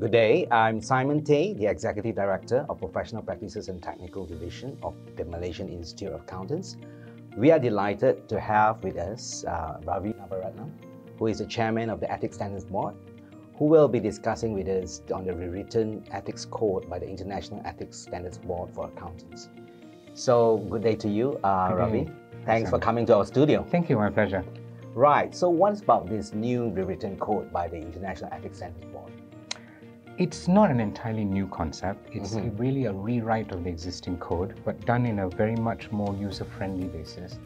Good day. I'm Simon Tay, the Executive Director of Professional Practices and Technical Division of the Malaysian Institute of Accountants. We are delighted to have with us uh, Ravi Navaratnam, who is the Chairman of the Ethics Standards Board, who will be discussing with us on the rewritten ethics code by the International Ethics Standards Board for Accountants. So, good day to you, uh, Ravi. Thanks for coming to our studio. Thank you, my pleasure. Right. So, what's about this new rewritten code by the International Ethics Standards Board? It's not an entirely new concept. It's Mhm. really a rewrite of the existing code, but done in a very much more user-friendly basis.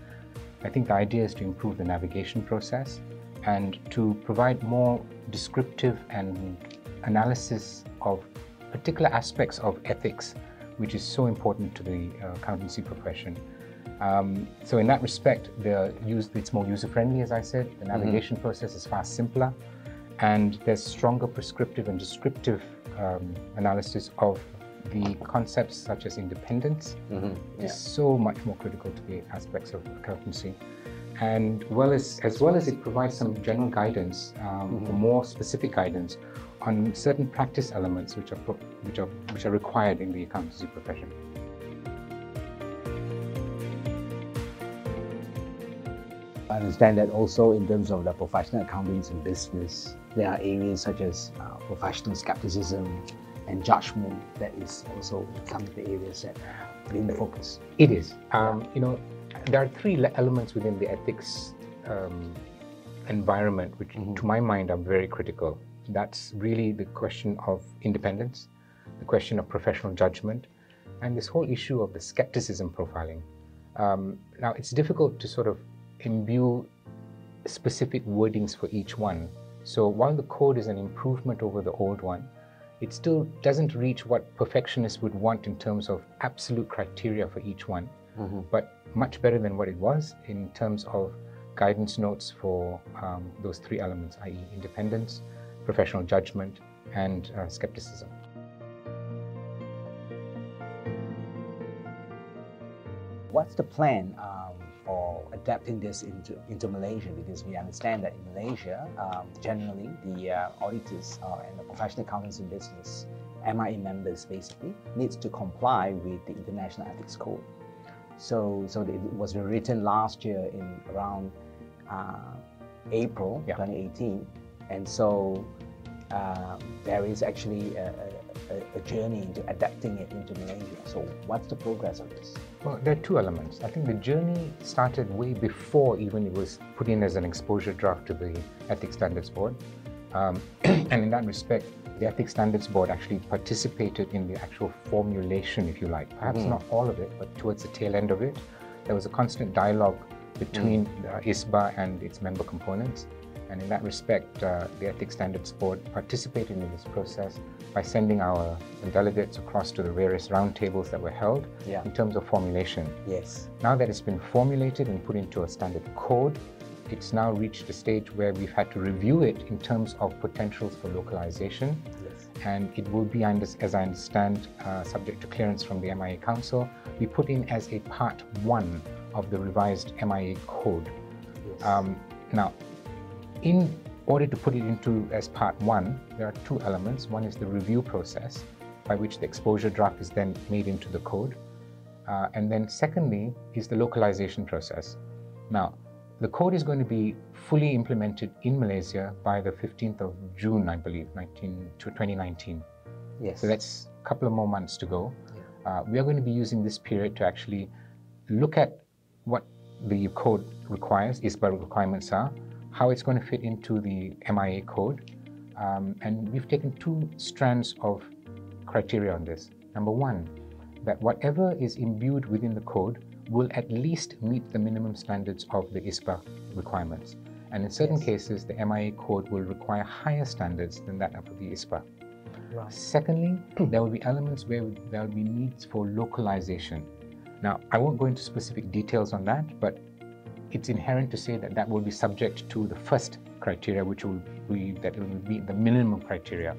I think the idea is to improve the navigation process and to provide more descriptive and analysis of particular aspects of ethics, which is so important to the uh, accountancy profession. Um, so in that respect, the use, it's more user-friendly, as I said. The navigation process is far simpler, and there's stronger prescriptive and descriptive um, analysis of the concepts such as independence, Mhm, which is so much more critical to the aspects of accountancy. And well as, as well as it provides some general guidance, um, for more specific guidance on certain practice elements which are, which are, which are required in the accountancy profession. I understand that also in terms of the professional accountants in business, there are areas such as uh, professional skepticism and judgment that is also some of the areas that are in the focus. It is. Um, you know, there are three elements within the ethics um, environment, which, Mhm. to my mind, are very critical. That's really the question of independence, the question of professional judgment, and this whole issue of the skepticism profiling. Um, now, it's difficult to sort of imbue specific wordings for each one. So while the code is an improvement over the old one, it still doesn't reach what perfectionists would want in terms of absolute criteria for each one, but much better than what it was in terms of guidance notes for um, those three elements, i.e., independence, professional judgment, and uh, skepticism. What's the plan um, for adapting this into, into Malaysia? Because we understand that in Malaysia, um, generally, the uh, auditors uh, and the professional accountants in business, MIA members basically, needs to comply with the International Ethics Code. So, so it was written last year in around uh, April Yeah. 2018, and so uh, there is actually a, a, a- a journey into adapting it into Malaysia. So, what's the progress of this? Well, there are two elements. I think the journey started way before even it was put in as an exposure draft to the Ethics Standards Board. Um, and in that respect, the Ethics Standards Board actually participated in the actual formulation, if you like. Perhaps Mhm. not all of it, but towards the tail end of it. There was a constant dialogue between uh, IESBA and its member components. And in that respect, uh, the Ethics Standards Board participated in this process by sending our delegates across to the various roundtables that were held Yeah. in terms of formulation. Yes. Now that it's been formulated and put into a standard code, it's now reached a stage where we've had to review it in terms of potentials for localization. Yes. And it will be, as I understand, uh, subject to clearance from the MIA Council, be put in as a part one of the revised MIA code. Yes. Um, now, in order to put it into as part one, there are two elements. One is the review process, by which the exposure draft is then made into the code. Uh, and then secondly is the localization process. Now, the code is going to be fully implemented in Malaysia by the 15th of June, I believe, 19, 2019. yes. So that's a couple of more months to go. Uh, we are going to be using this period to actually look at what the code requires, IESBA requirements are, how it's going to fit into the MIA code. Um, and we've taken two strands of criteria on this. Number one, that whatever is imbued within the code will at least meet the minimum standards of the IESBA requirements. And in certain Yes. cases, the MIA code will require higher standards than that of the IESBA. Right. Secondly, there will be elements where there will be needs for localization. Now, I won't go into specific details on that, but it's inherent to say that that will be subject to the first criteria, which will be that it will be the minimum criteria.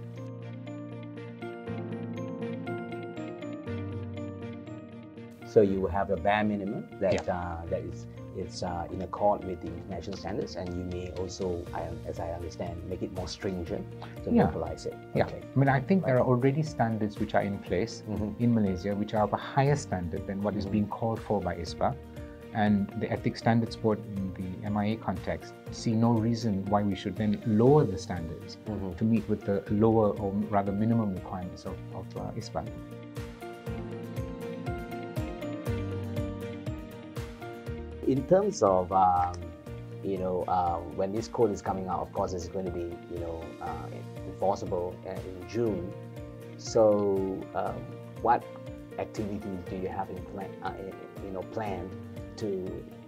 So you will have a bare minimum that uh, that is it's uh, in accord with the international standards, and you may also, as I understand, make it more stringent to yeah. localize it. Yeah, okay. I mean, I think there are already standards which are in place mm -hmm. in Malaysia, which are of a higher standard than what is mm -hmm. being called for by IESBA. And the Ethics Standards Board in the MIA context see no reason why we should then lower the standards mm -hmm. to meet with the lower or rather minimum requirements of, of uh, IESBA. in terms of um, you know uh, when this code is coming out, of course, it's going to be you know uh, enforceable in June. So, um, what activities do you have in plan? Uh, you know, planned to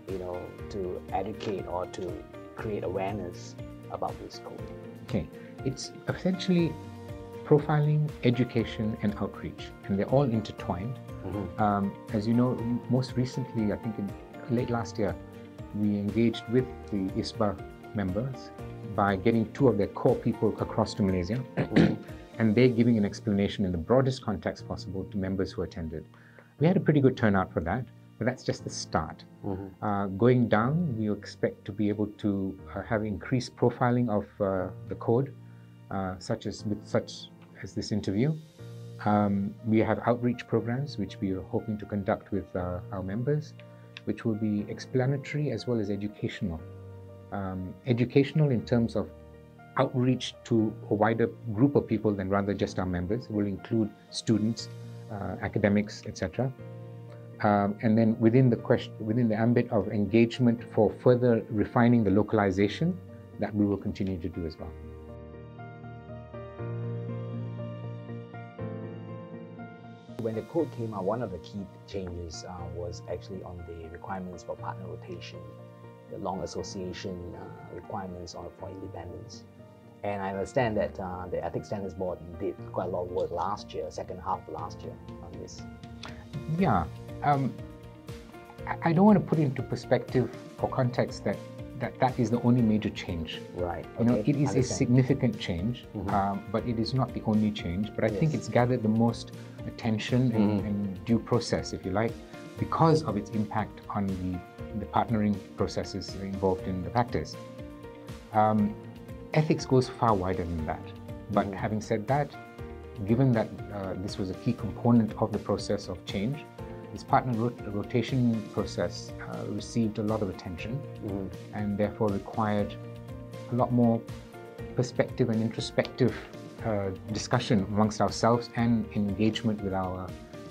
you know to educate or to create awareness about this code? Okay, it's essentially profiling, education, and outreach, and they're all intertwined. Mm -hmm. um, as you know, most recently, I think in late last year, we engaged with the IESBA members by getting two of their core people across to Malaysia, and they're giving an explanation in the broadest context possible to members who attended. We had a pretty good turnout for that, but that's just the start. Mm-hmm. Uh, going down, we expect to be able to uh, have increased profiling of uh, the code, uh, such as with such as this interview. Um, we have outreach programs which we are hoping to conduct with uh, our members which will be explanatory as well as educational. Um, educational in terms of outreach to a wider group of people than rather just our members. It will include students, uh, academics, etc. Um, and then within the question, within the ambit of engagement for further refining the localization, that we will continue to do as well. when the code came out, one of the key changes uh, was actually on the requirements for partner rotation, the long association uh, requirements on, for independence. And I understand that uh, the Ethics Standards Board did quite a lot of work last year, second half of last year on this. Yeah. Um, I don't want to put into perspective or context that that, that is the only major change. Right. You know, it is a significant change, mm -hmm. um, but it is not the only change. But I yes. think it's gathered the most attention and, mm -hmm. and, due process, if you like, because of its impact on the, the partnering processes involved in the practice. Um, ethics goes far wider than that. But mm -hmm. having said that, given that uh, this was a key component of the process of change, this partner rot rotation process uh, received a lot of attention mm -hmm. and therefore required a lot more perspective and introspective uh, discussion amongst ourselves and engagement with our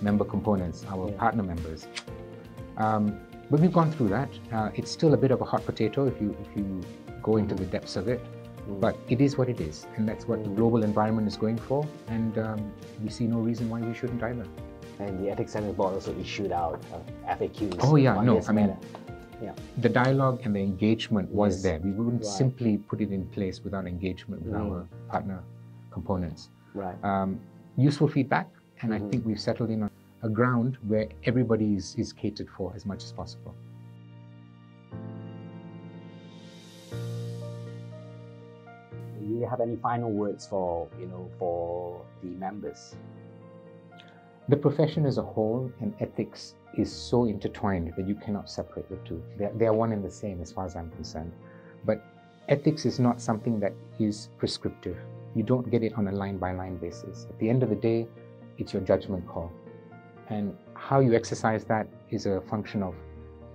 member components, our yeah. partner members. Um, but we've gone through that. Uh, it's still a bit of a hot potato if you if you go into the depths of it. Mm. But it is what it is, and that's what the global environment is going for, and um, we see no reason why we shouldn't either and the Ethics Standards Board also issued out uh, FAQs. Oh yeah, no, I mean, yeah. the dialogue and the engagement was yes. there. We wouldn't right. simply put it in place without engagement with mm. our partner components. Right. Um, useful feedback, and mm -hmm. I think we've settled in on a ground where everybody is, is catered for as much as possible. Do you have any final words for you know for the members? The profession as a whole and ethics is so intertwined that you cannot separate the two. They are, they are one and the same as far as I'm concerned. But ethics is not something that is prescriptive. You don't get it on a line by line basis. At the end of the day, it's your judgment call. And how you exercise that is a function of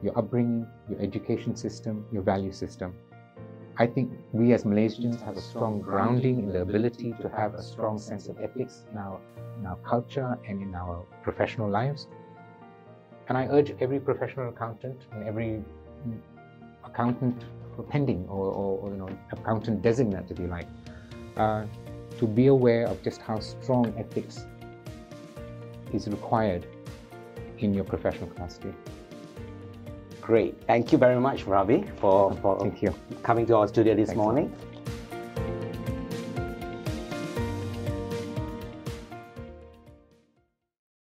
your upbringing, your education system, your value system. I think we as Malaysians have a strong grounding in the ability to have a strong sense of ethics in our, in our culture and in our professional lives. And I urge every professional accountant and every accountant pending or, or, or you know accountant designate, if you like, uh, to be aware of just how strong ethics is required in your professional capacity. Great. Thank you very much, Ravi, for, for Thank you. coming to our studio this Thanks morning.